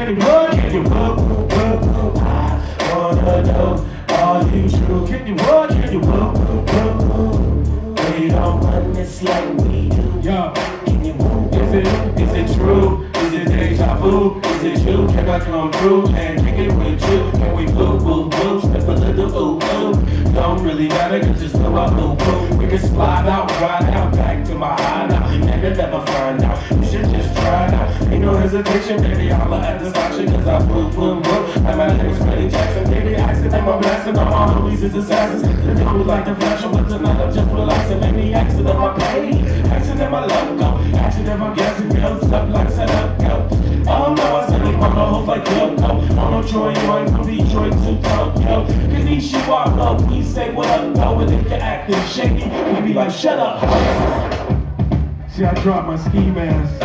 Can you work? Can you work? work, work? I wanna know, are you true? Can you work? Can you work? work, work? They don't run this like we do. Yeah. Can you move? Is it, is it true? Is it deja vu? Is it you? Can I come through and kick it with you? Can we boo boo boo? Step a little ooh ooh. Don't really matter, cause just know I boo boo. We can slide out, ride out, back to my hideout. You never, never find out. Ain't no hesitation, baby. Holla at the station, cause I boo boo boo. And my name is Freddie Jackson, baby. Accident, I'm blasting all my homies is assassins. The dude like the flash, but tonight I'm just relaxing. Maybe accident, my pain. Accident, my logo. Accident, my gas and bills up like set up, go. Oh no, I said it on the hoes like Yoko. On Troy, one from Detroit to Tokyo. Cause these shit walk up, we say what up, go. And if you're acting shaky, we be like, shut up. See, I dropped my ski mask.